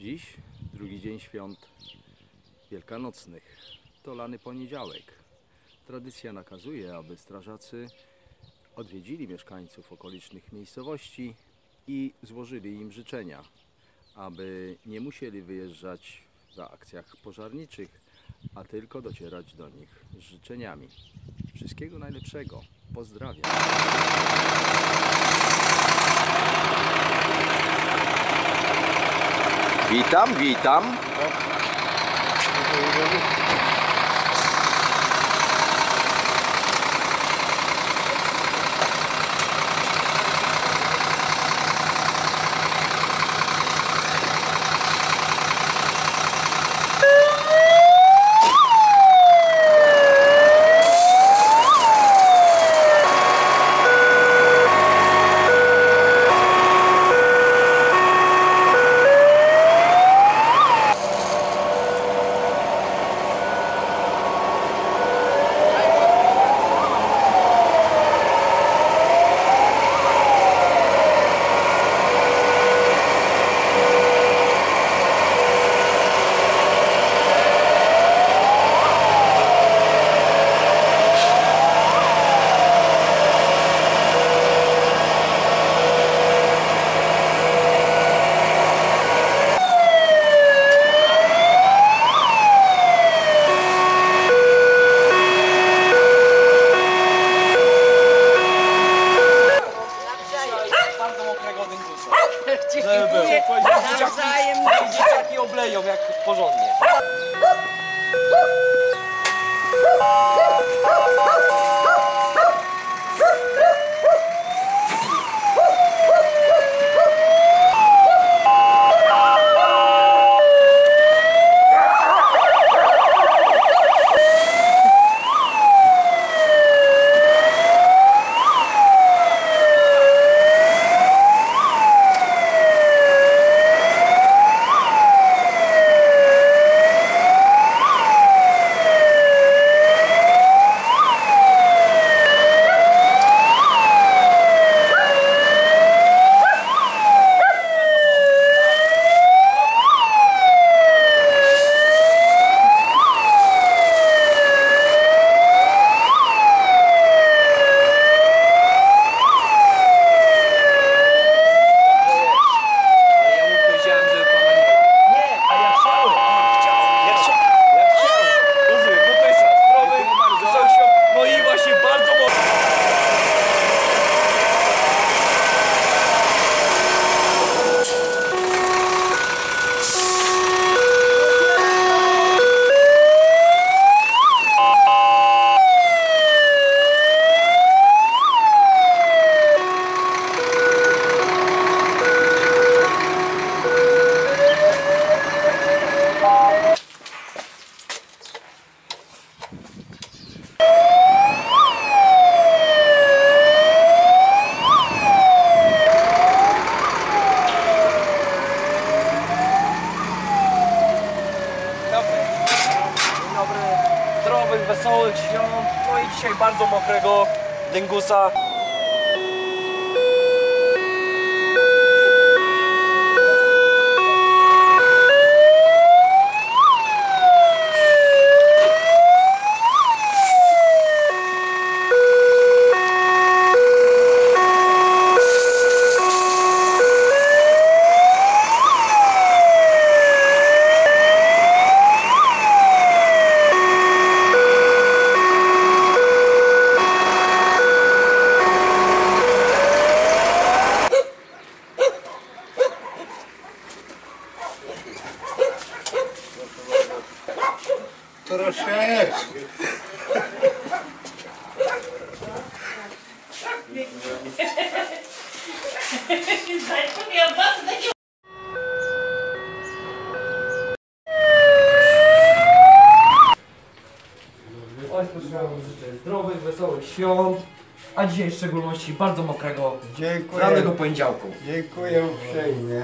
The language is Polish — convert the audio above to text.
Dziś drugi dzień świąt wielkanocnych. To lany poniedziałek. Tradycja nakazuje, aby strażacy odwiedzili mieszkańców okolicznych miejscowości i złożyli im życzenia, aby nie musieli wyjeżdżać w akcjach pożarniczych, a tylko docierać do nich z życzeniami. Wszystkiego najlepszego. Pozdrawiam. Witam, witam. Bardzo mokrego dyngusa. Dziękuję. Nawzajem. Dzieciaki obleją jak porządnie. Zdrowych, wesołych świąt. No i dzisiaj bardzo mokrego dyngusa. Troszeczkę. Oj, proszę życzę zdrowych, wesołych świąt. A dzisiaj w szczególności bardzo mokrego, Dziękuję. ranego poniedziałku. Dziękuję uprzejmie.